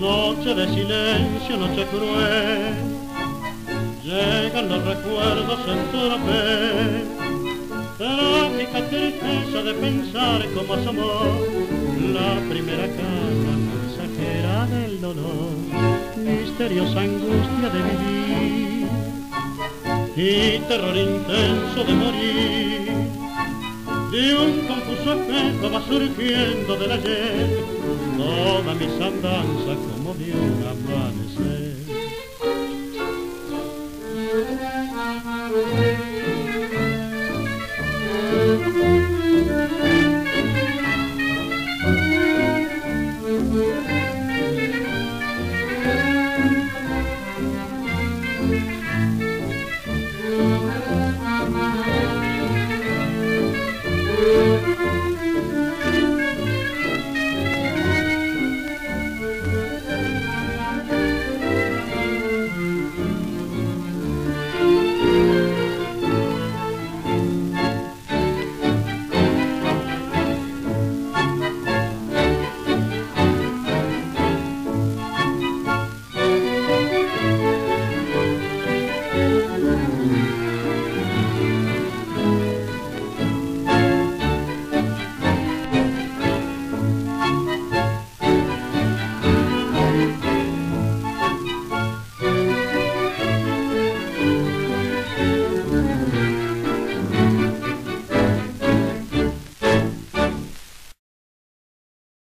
Noche de silencio, noche cruel, llegan los recuerdos en tropel. Trágica tristeza de pensar cómo asomó la primera cara mensajera del dolor, misteriosa angustia de vivir y terror intenso de morir. De un confuso espejo va surgiendo del ayer toda mis andanzas como de un amanecer. Thank you.